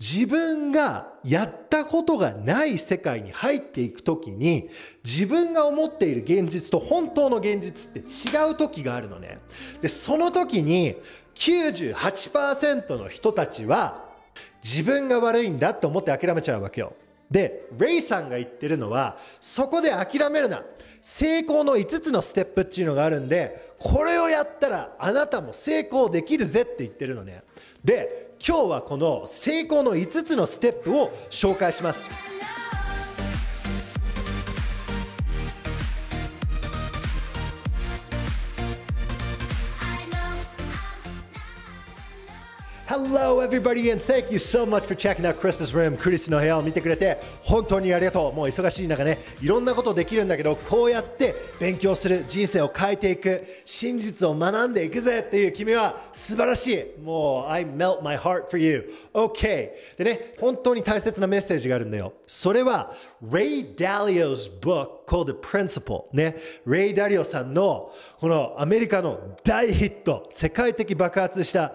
自分がやったことがない世界に入っていくときに自分が思っている現実と本当の現実って違う時があるのね。で、その時に98%の人たちは自分が悪いんだって思って諦めちゃうわけよ。で、レイさんが言ってるのは、そこで諦めるな。成功の5つのステップっていうのがあるんで、これをやったらあなたも成功できるぜって言ってるのね。で、今日はこの成功の5つのステップを紹介します。Hello everybody and thank you so much for checking out Chris's room. クリスの部屋を見てくれて本当にありがとう。もう忙しい中ねいろんなことできるんだけどこうやって勉強する人生を変えていく真実を学んでいくぜっていう君は素晴らしい。もう I melt my heart for you. OK でね本当に大切なメッセージがあるんだよ。それは Ray Dalio's book called The Principle ね。レイ・ダリオさんのこのアメリカの大ヒット世界的爆発した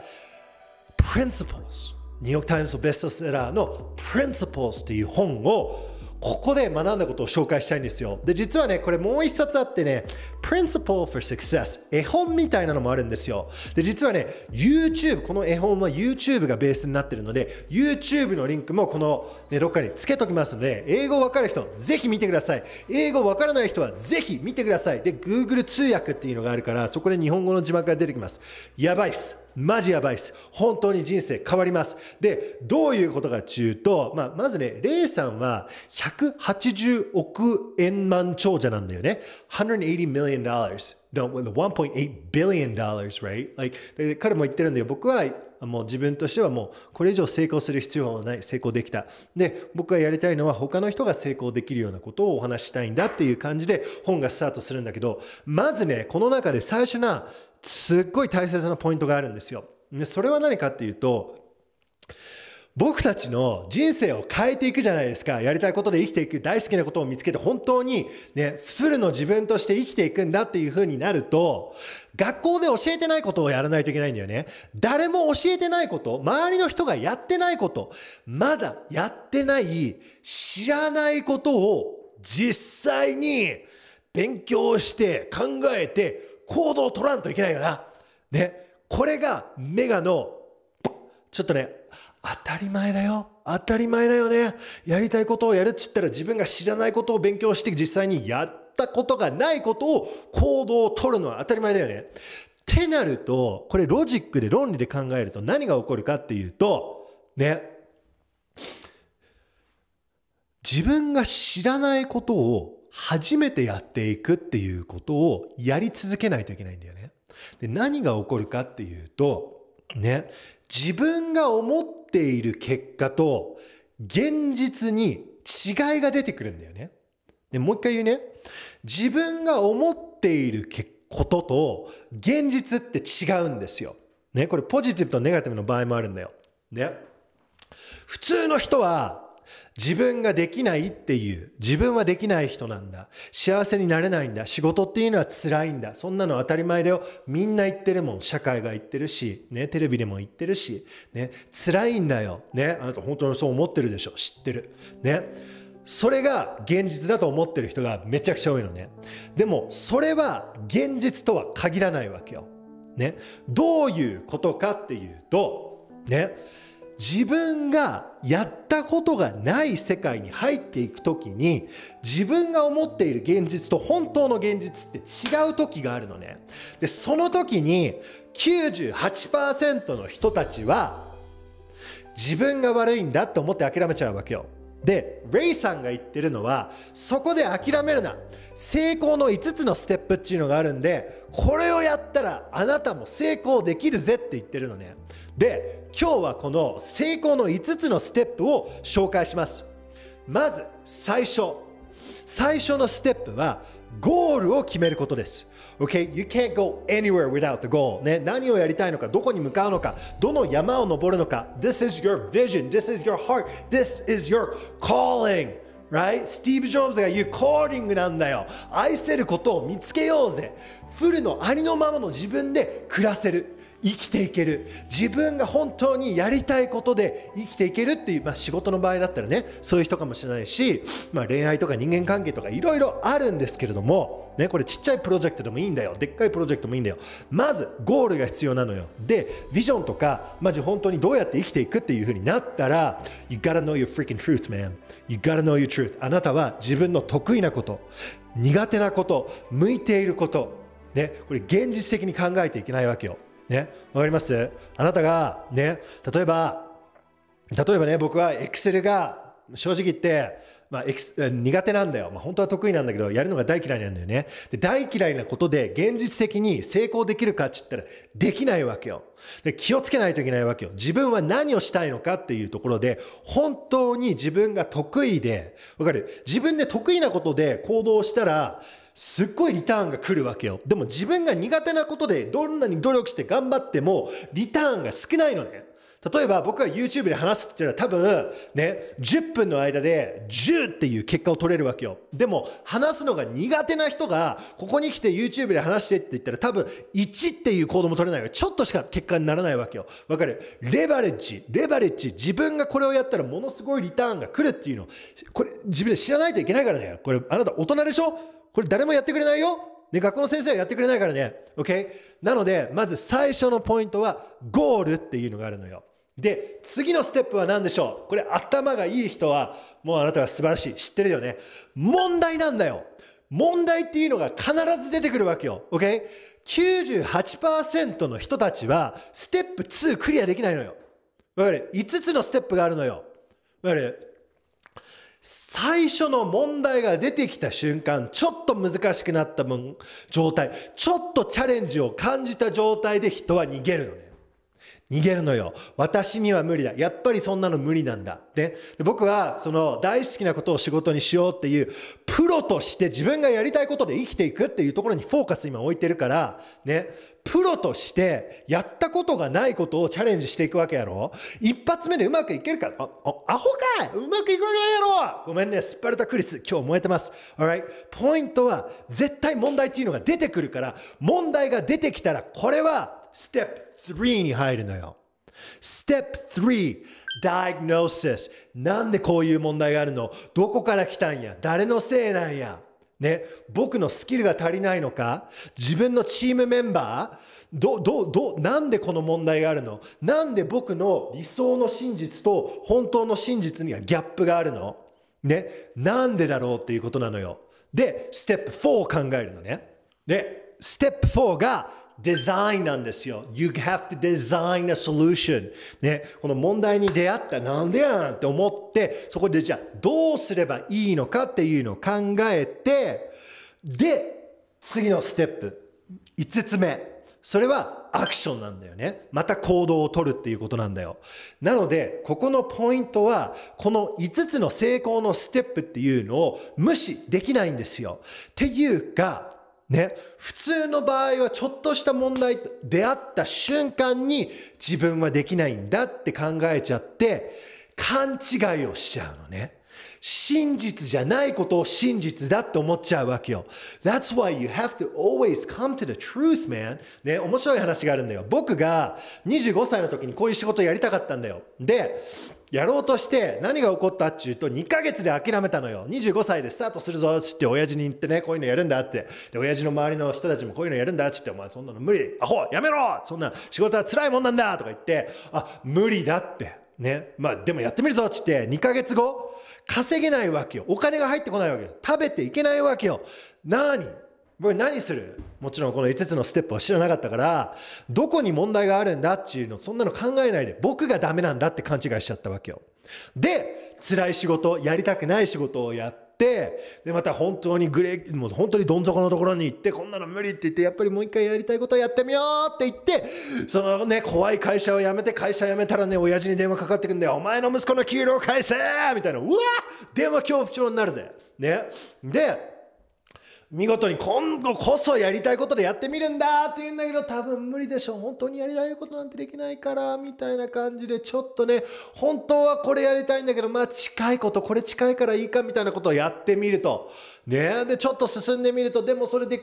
Principles ニューヨーク・タイムズベストセラーの Principles という本をここで学んだことを紹介したいんですよ。で、実はね、これもう一冊あってね、Principle for Success 絵本みたいなのもあるんですよ。で、実はね、YouTube、この絵本は YouTube がベースになってるので、YouTube のリンクもこの、ね、どっかにつけときますので、英語わかる人、ぜひ見てください。英語わからない人はぜひ見てください。で、Google 通訳っていうのがあるから、そこで日本語の字幕が出てきます。やばいっす。マジやばいっす。本当に人生変わります。で、どういうことかっていうと、まあ、まずね、レイさんは180億円満長者なんだよね。180 million dollars. 1.8 billion dollars, right? Like, 彼も言ってるんだよ。僕はもう自分としてはもうこれ以上成功する必要はない。成功できた。で、僕がやりたいのは他の人が成功できるようなことをお話したいんだっていう感じで本がスタートするんだけど、まずね、この中で最初なすっごい大切なポイントがあるんですよ。でそれは何かっていうと、僕たちの人生を変えていくじゃないですか。やりたいことで生きていく、大好きなことを見つけて本当にね、フルの自分として生きていくんだっていう風になると、学校で教えてないことをやらないといけないんだよね。誰も教えてないこと、周りの人がやってないこと、まだやってない、知らないことを実際に勉強して考えて行動を取らんといけないよな。ね。これがメガの、ちょっとね、当たり前だよ。当たり前だよね。やりたいことをやるっつったら自分が知らないことを勉強して実際にやったことがないことを行動を取るのは当たり前だよね。ってなると、これロジックで論理で考えると何が起こるかっていうと、ね。自分が知らないことを初めてやっていくっていうことをやり続けないといけないんだよね。で、何が起こるかっていうと、ね、自分が思っている結果と現実に違いが出てくるんだよね。で、もう一回言うね。自分が思っていることと現実って違うんですよ。ね、これポジティブとネガティブの場合もあるんだよ。ね。普通の人は自分ができないっていう、自分はできない人なんだ。幸せになれないんだ。仕事っていうのは辛いんだ。そんなの当たり前だよ。みんな言ってるもん。社会が言ってるし、ね、テレビでも言ってるし、ね、辛いんだよ。ね、あなた本当にそう思ってるでしょ。知ってる。ね。それが現実だと思ってる人がめちゃくちゃ多いのね。でも、それは現実とは限らないわけよ。ね。どういうことかっていうと、ね。自分がやったことがない世界に入っていく時に自分が思っている現実と本当の現実って違う時があるのね。で、その時に98%の人たちは自分が悪いんだと思って諦めちゃうわけよ。で、レイさんが言ってるのは、そこで諦めるな。成功の5つのステップっていうのがあるんで、これをやったらあなたも成功できるぜって言ってるのね。で、今日はこの成功の5つのステップを紹介します。まず、最初。最初のステップはゴールを決めることです。Okay? You can't go anywhere without the goal. ね、何をやりたいのか、どこに向かうのか、どの山を登るのか。This is your vision. This is your heart. This is your calling. Right? スティーブ・ジョブズが言うコーリングなんだよ。愛せることを見つけようぜ。フルのありのままの自分で暮らせる。生きていける自分が本当にやりたいことで生きていけるっていう、まあ、仕事の場合だったらねそういう人かもしれないし、まあ、恋愛とか人間関係とかいろいろあるんですけれども、ね、これちっちゃいプロジェクトでもいいんだよ。でっかいプロジェクトもいいんだよ。まずゴールが必要なのよ。でビジョンとかマジ本当にどうやって生きていくっていうふうになったら You gotta know your freaking truth man. You gotta know your truth. あなたは自分の得意なこと苦手なこと向いていることね、これ現実的に考えていけないわけよ。ね、わかります？あなたがね、例えば、例えばね、僕は Excel が正直言って、まあ、エクス苦手なんだよ、まあ、本当は得意なんだけどやるのが大嫌いなんだよね。で大嫌いなことで現実的に成功できるかって言ったらできないわけよ。で気をつけないといけないわけよ。自分は何をしたいのかっていうところで本当に自分が得意でわかる？自分で得意なことで行動したらすっごいリターンが来るわけよ。でも自分が苦手なことでどんなに努力して頑張ってもリターンが少ないのね。例えば僕が YouTube で話すって言ったら多分ね、10分の間で10っていう結果を取れるわけよ。でも話すのが苦手な人がここに来て YouTube で話してって言ったら多分1っていう行動も取れないよ。ちょっとしか結果にならないわけよ。わかる？レバレッジ、レバレッジ。自分がこれをやったらものすごいリターンが来るっていうの。これ自分で知らないといけないからね。これあなた大人でしょ？これ誰もやってくれないよ？ね、学校の先生はやってくれないからね。OK? なので、まず最初のポイントは、ゴールっていうのがあるのよ。で、次のステップは何でしょう？これ頭がいい人は、もうあなたは素晴らしい。知ってるよね？問題なんだよ。問題っていうのが必ず出てくるわけよ。OK? 98%の人たちは、ステップ2クリアできないのよ。わかる ?5 つのステップがあるのよ。わかる？最初の問題が出てきた瞬間、ちょっと難しくなった状態、ちょっとチャレンジを感じた状態で人は逃げるのね。逃げるのよ。私には無理だ。やっぱりそんなの無理なんだ。で僕はその大好きなことを仕事にしようっていうプロとして自分がやりたいことで生きていくっていうところにフォーカス今置いてるから、ね、プロとしてやったことがないことをチャレンジしていくわけやろ一発目でうまくいけるかあ、アホかいうまくいくわけないやろごめんね、スパルタクリス、今日燃えてます。Alright? ポイントは絶対問題っていうのが出てくるから、問題が出てきたら、これはステップ3に入るのよ。Step 3 Diagnosis. なんでこういう問題があるの？どこから来たんや？誰のせいなんや？ね、僕のスキルが足りないのか？自分のチームメンバー？ど、ど、ど、なんでこの問題があるの？なんで僕の理想の真実と本当の真実にはギャップがあるの？ね、なんでだろうっていうことなのよ。で、ステップ4を考えるのね。で、ステップ4がデザインなんですよ。You have to design a solution. ね、この問題に出会ったなんでやなんて思って、そこでじゃあどうすればいいのかっていうのを考えて、で、次のステップ、5つ目。それはアクションなんだよね。また行動を取るっていうことなんだよ。なので、ここのポイントは、この5つの成功のステップっていうのを無視できないんですよ。っていうか、ね、普通の場合はちょっとした問題出会った瞬間に自分はできないんだって考えちゃって勘違いをしちゃうのね。真実じゃないことを真実だって思っちゃうわけよ。That's why you have to always come to the truth, man. ね、面白い話があるんだよ。僕が25歳の時にこういう仕事やりたかったんだよ。で、やろうとして何が起こったっていうと2ヶ月で諦めたのよ。25歳でスタートするぞって親父に言ってね、こういうのやるんだって。で、親父の周りの人たちもこういうのやるんだって、お前そんなの無理。アホやめろそんな仕事は辛いもんなんだとか言って、あ、無理だって。ね。まあでもやってみるぞって言って2ヶ月後、稼げないわけよ。お金が入ってこないわけよ。食べていけないわけよ。何？僕何する？もちろんこの5つのステップは知らなかったからどこに問題があるんだっていうのそんなの考えないで僕がダメなんだって勘違いしちゃったわけよで辛い仕事やりたくない仕事をやってでまた本当にグレーもう本当にどん底のところに行ってこんなの無理って言ってやっぱりもう一回やりたいことやってみようって言ってそのね怖い会社を辞めて会社辞めたらね親父に電話かかってくんだよ。お前の息子の給料返せみたいな。うわ電話恐怖症になるぜ。ね。で見事に今度こそやりたいことでやってみるんだって言うんだけど多分無理でしょ本当にやりたいことなんてできないからみたいな感じでちょっとね本当はこれやりたいんだけどまあ近いことこれ近いからいいかみたいなことをやってみると。ねでちょっと進んでみるとでもそれで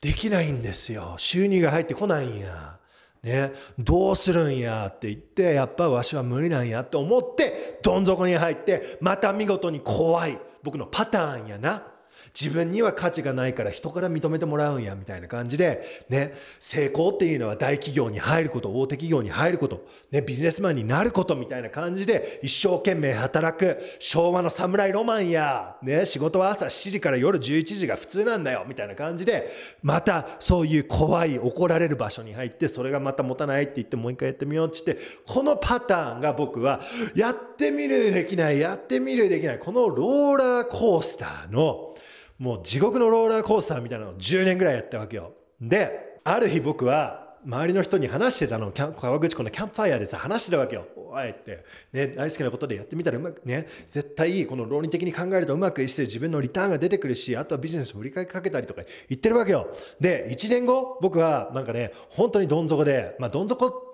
できないんですよ。収入が入ってこないんや。ね、どうするんやって言ってやっぱわしは無理なんやって思ってどん底に入ってまた見事に怖い僕のパターンやな。自分には価値がないから人から認めてもらうんやみたいな感じで、ね、成功っていうのは大企業に入ること、大手企業に入ること、ね、ビジネスマンになることみたいな感じで一生懸命働く昭和の侍ロマンや、ね、仕事は朝7時から夜11時が普通なんだよみたいな感じで、またそういう怖い怒られる場所に入って、それがまた持たないって言ってもう一回やってみようって言って、このパターンが僕はやってみるできない、やってみるできない、このローラーコースターのもう地獄のローラーコースターみたいなのを10年ぐらいやったわけよ。で、ある日僕は周りの人に話してたの、川口湖のキャンプファイヤーでさ、話してたわけよ。おいって、ね、大好きなことでやってみたらうまくね、絶対この論理的に考えるとうまくいって自分のリターンが出てくるし、あとはビジネスを振り返りかけたりとか言ってるわけよ。で、1年後、僕はなんかね、本当にどん底で、まあどん底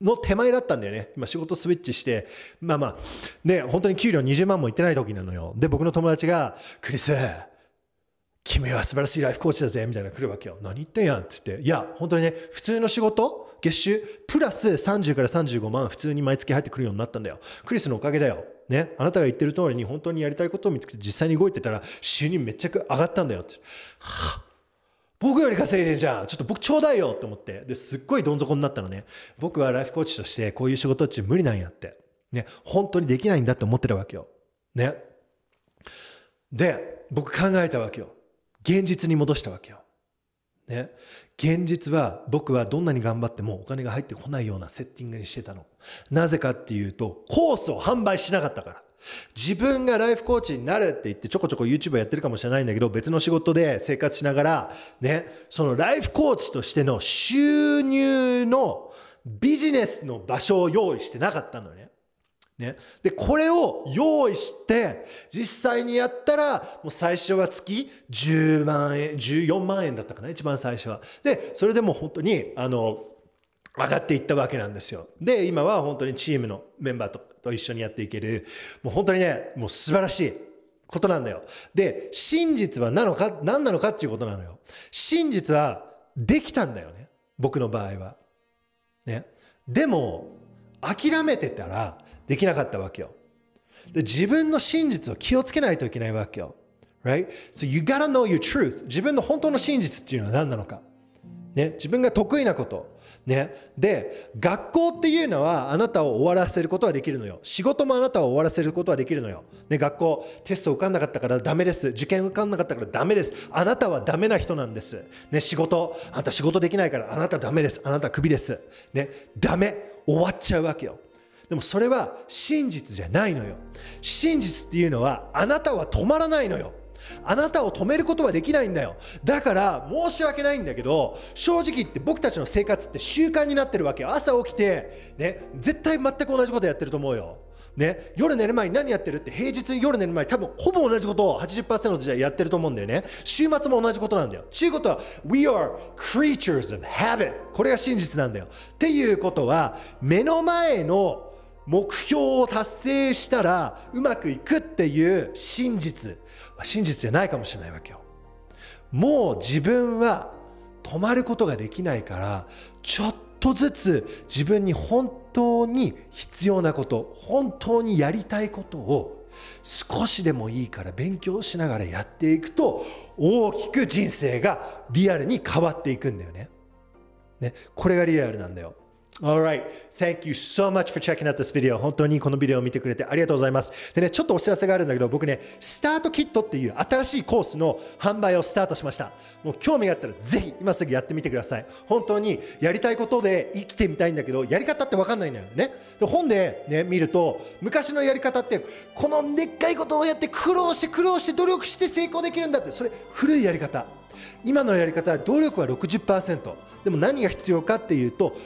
の手前だったんだよね。今仕事スイッチして、まあまあ、ね、本当に給料20万もいってない時なのよ。で、僕の友達が、クリス、君は素晴らしいライフコーチだぜみたいなの来るわけよ。何言ってんやんって言って。いや、本当にね、普通の仕事、月収、プラス30から35万普通に毎月入ってくるようになったんだよ。クリスのおかげだよ。ね、あなたが言ってる通りに本当にやりたいことを見つけて実際に動いてたら収入めっちゃ上がったんだよって。はあ僕より稼いでんじゃん。ちょっと僕ちょうだいよって思って。で、すっごいどん底になったのね。僕はライフコーチとしてこういう仕事っちゅう無理なんやって。ね、本当にできないんだって思ってたわけよ。ね。で、僕考えたわけよ。現実に戻したわけよ。ね、現実は僕はどんなに頑張ってもお金が入ってこないようなセッティングにしてたの。なぜかっていうと、コースを販売しなかったから。自分がライフコーチになるって言ってちょこちょこ YouTube やってるかもしれないんだけど、別の仕事で生活しながら、ね、そのライフコーチとしての収入のビジネスの場所を用意してなかったのね。ね、でこれを用意して実際にやったらもう最初は月10万円14万円だったかな一番最初は。でそれでも本当にあの上がっていったわけなんですよ。で今は本当にチームのメンバーとと一緒にやっていける。もう本当にねもう素晴らしいことなんだよ。で真実は何のか何なのかっていうことなのよ。真実はできたんだよね僕の場合は。ね。でも諦めてたらできなかったわけよ。で自分の真実を気をつけないといけないわけよ。Right? So you gotta know your truth. 自分の本当の真実っていうのは何なのか。ね、自分が得意なこと。ね、で、学校っていうのはあなたを終わらせることはできるのよ。仕事もあなたを終わらせることはできるのよ。ね、学校、テスト受かんなかったからダメです。受験受かんなかったからダメです。あなたはダメな人なんです。ね、仕事、あなた仕事できないからあなたダメです。あなたクビです。ね、ダメ。終わっちゃうわけよ。でもそれは真実じゃないのよ。真実っていうのはあなたは止まらないのよ。あなたを止めることはできないんだよ。だから申し訳ないんだけど、正直言って僕たちの生活って習慣になってるわけよ。朝起きて、ね、絶対全く同じことやってると思うよ。ね、夜寝る前に何やってるって平日に夜寝る前に多分ほぼ同じことを80%の時代やってると思うんだよね週末も同じことなんだよちゅうことは We are creatures of habit これが真実なんだよっていうことは目の前の目標を達成したらうまくいくっていう真実真実じゃないかもしれないわけよもう自分は止まることができないからちょっとずつ自分に本当に必要なこと本当にやりたいことを少しでもいいから勉強しながらやっていくと大きく人生がリアルに変わっていくんだよね。ねこれがリアルなんだよ。Alright. Thank you so much for checking out this video. 本当にこのビデオを見てくれてありがとうございます。でね、ちょっとお知らせがあるんだけど、僕ね、スタートキットっていう新しいコースの販売をスタートしました。もう興味があったらぜひ今すぐやってみてください。本当にやりたいことで生きてみたいんだけど、やり方ってわかんないんだよね。で本でね、見ると、昔のやり方って、このでっかいことをやって苦労して苦労して努力して成功できるんだって、それ古いやり方。今のやり方は努力は60%。でも何が必要かっていうと、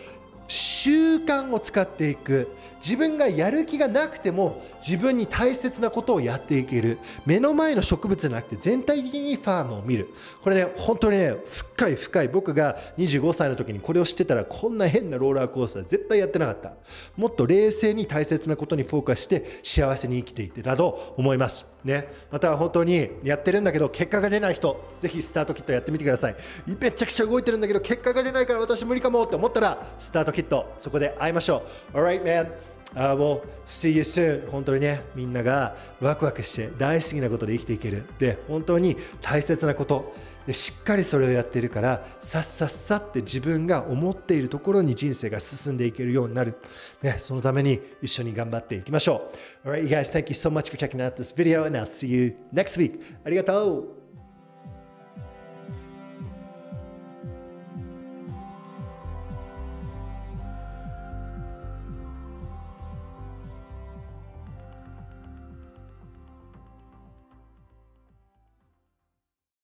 習慣を使っていく。自分がやる気がなくても自分に大切なことをやっていける。目の前の植物じゃなくて全体的にファームを見る。これね本当にね深い深い。僕が25歳の時にこれを知ってたらこんな変なローラーコースター絶対やってなかった。もっと冷静に大切なことにフォーカスして幸せに生きていってたと思います。ね。また本当にやってるんだけど結果が出ない人ぜひスタートキットやってみてください。めちゃくちゃ動いてるんだけど結果が出ないから私無理かもって思ったらスタートキットそこで会いましょう。Alright man. I will see you soon. 本当にねみんながワクワクして大好きなことで生きていける。で本当に大切なこと。でしっかりそれをやっているからさっさっさって自分が思っているところに人生が進んでいけるようになる、ね、そのために一緒に頑張っていきましょう。Alright you guys thank you so much for checking out this video and I'll see you next week. ありがとう。